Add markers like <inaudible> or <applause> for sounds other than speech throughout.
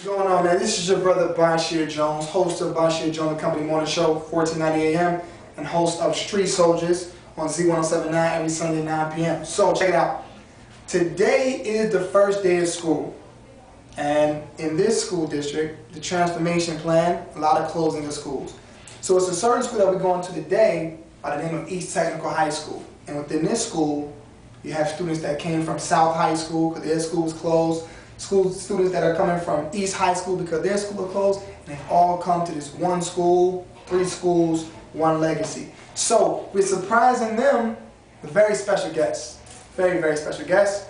What's going on, man? This is your brother Basheer Jones, host of Basheer Jones Company Morning Show, 1490 AM, and host of Street Soldiers on Z1079 every Sunday 9 p.m. So check it out. Today is the first day of school. And in this school district, the transformation plan, a lot of closing of schools. So it's a certain school that we're going to today by the name of East Technical High School. And within this school, you have students that came from South High School because their school was closed, school students that are coming from East High School because their school is closed, and they've all come to this one school, three schools, one legacy. So we're surprising them with very special guests, very, very special guests,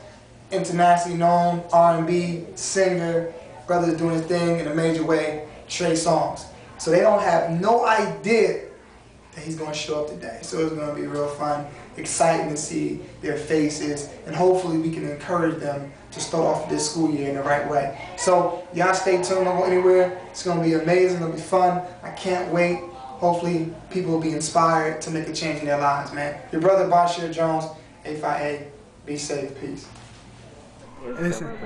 internationally known R&B singer, brother doing his thing in a major way, Trey Songz. So they don't have no idea that he's going to show up today. So it's going to be real fun, exciting to see their faces, and hopefully we can encourage them to start off this school year in the right way. So y'all stay tuned, don't go anywhere. It's going to be amazing, it'll be fun. I can't wait. Hopefully people will be inspired to make a change in their lives, man. Your brother Basheer Jones, A5A, be safe, peace. Listen,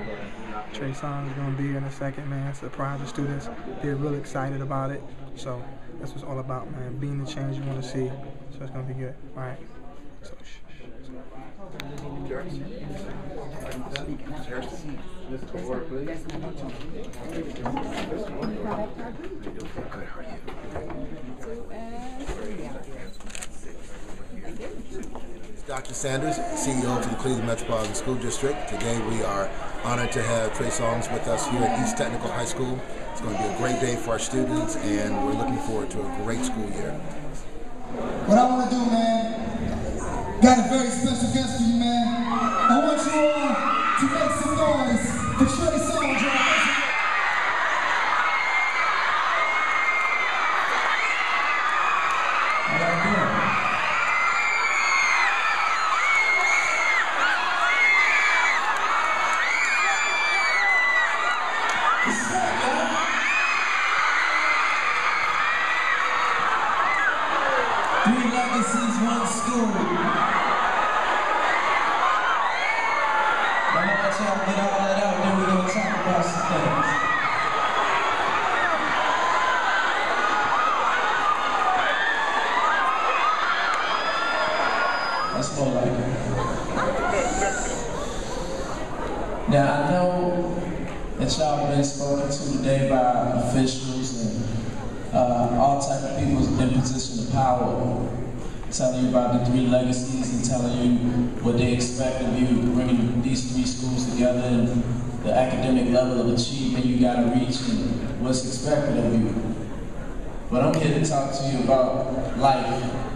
Trey Songz is gonna be here in a second, man. Surprise the students. They're really excited about it. So that's what it's all about, man. Being the change you want to see. So it's gonna be good. All right. So, shh, Dr. Sanders, CEO of the Cleveland Metropolitan School District. Today we are honored to have Trey Songz with us here at East Technical High School. It's going to be a great day for our students and we're looking forward to a great school year. What I want to do, man, got a very special guest That's more like it. Now I know that y'all been spoken to today by officials and uh, all type of people in position of power, telling you about the three legacies and telling you what they expect of you, bringing these three schools together and the academic level of achievement you got to reach and what's expected of you. But I'm here to talk to you about life.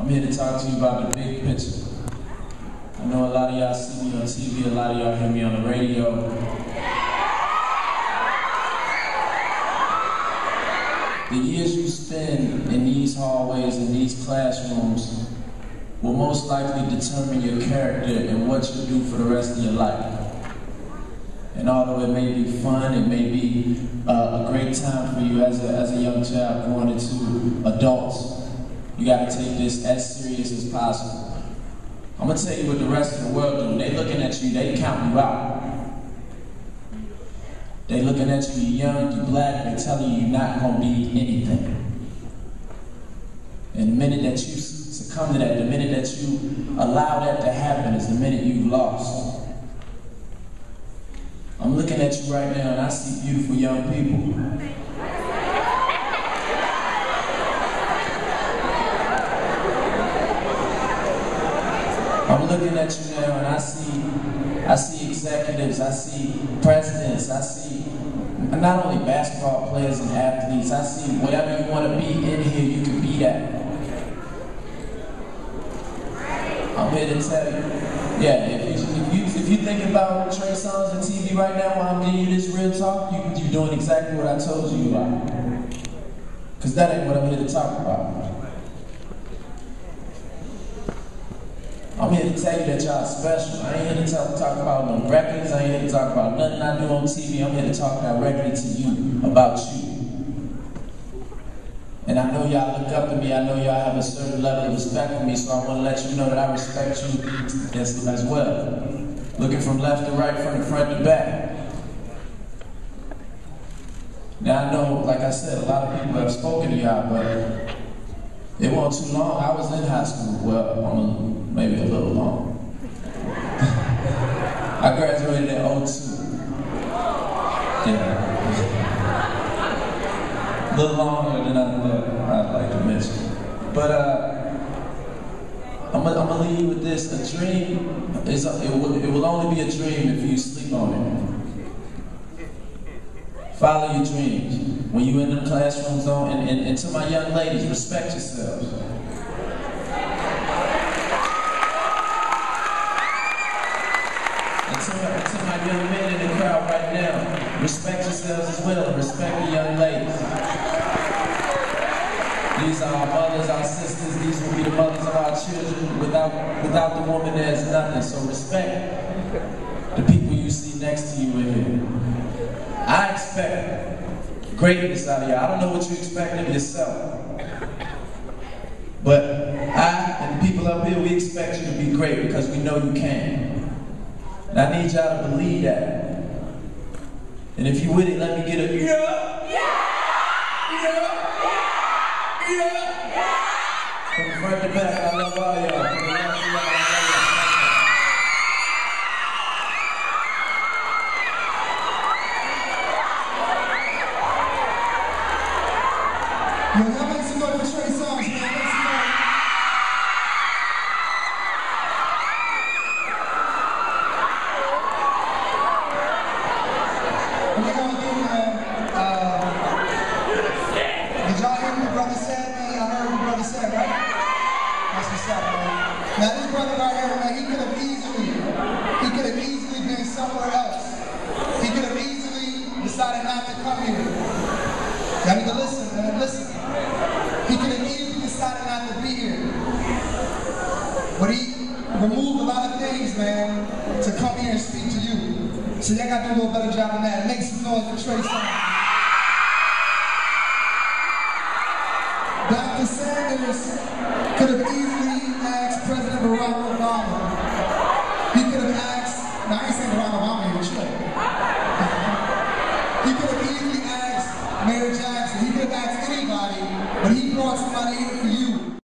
I'm here to talk to you about the big picture. I know a lot of y'all see me on TV, a lot of y'all hear me on the radio. The years you spend in these hallways, in these classrooms, will most likely determine your character and what you do for the rest of your life. And although it may be fun, it may be uh, a great time for you as a, as a young child growing into adults, you gotta take this as serious as possible. I'm gonna tell you what the rest of the world do. They looking at you, they count you out. They looking at you, you're young, you're black, they telling you you're not gonna be anything. And the minute that you succumb to that, the minute that you allow that to happen is the minute you've lost. I'm looking at you right now and I see beautiful young people. I'm looking at you now and I see I see executives, I see presidents, I see not only basketball players and athletes, I see whatever you want to be in here, you can be that. I'm here to tell you, yeah, if you, if you, if you think about Trey Songz on TV right now while I'm giving you this real talk, you, you're doing exactly what I told you. Because that ain't what I'm here to talk about. I'm here to tell you that y'all special. I ain't here to talk, talk about no records. I ain't here to talk about nothing I do on TV. I'm here to talk directly to you about you. And I know y'all look up to me. I know y'all have a certain level of respect for me. So I want to let you know that I respect you as, as well. Looking from left to right, from the front to back. Now I know, like I said, a lot of people have spoken to y'all, but it wasn't too long. I was in high school, well, maybe a little long. <laughs> I graduated in 02. Yeah. A little longer than I I'd like to mention. But uh, I'm gonna leave you with this. A dream is a, it, will, it will only be a dream if you sleep on it. Follow your dreams. When you in the classroom zone, and, and, and to my young ladies, respect yourselves. And to, young men in the crowd right now, respect yourselves as well, respect the young ladies. These are our mothers, our sisters, these will be the mothers of our children. Without, without the woman, there's nothing. So respect the people you see next to you in here. I expect greatness out of you. I don't know what you expect of yourself. But I and the people up here, we expect you to be great because we know you can. And I need y'all to believe that. And if you with it, let me get a yeah. Yeah. Yeah. yeah, From front to back, I love all y'all. From the left to right, I love y'all. Yo, y'all make some noise for Trey Songz, man. Make some noise. What we gonna do, man? Uh, did y'all hear what the brother said, man? Y'all heard what the brother said, right? That's what's up, man. Now he could have easily, he could have easily been somewhere else. He could have easily decided not to come here. Y'all need to listen, man. Listen. He could have easily decided not to be here. But he removed a lot of things, man, to come here and speak to you. So y'all got to do a little better job than that. Make some noise for Trey Songz. Dr. Sanders could have easily asked President Barack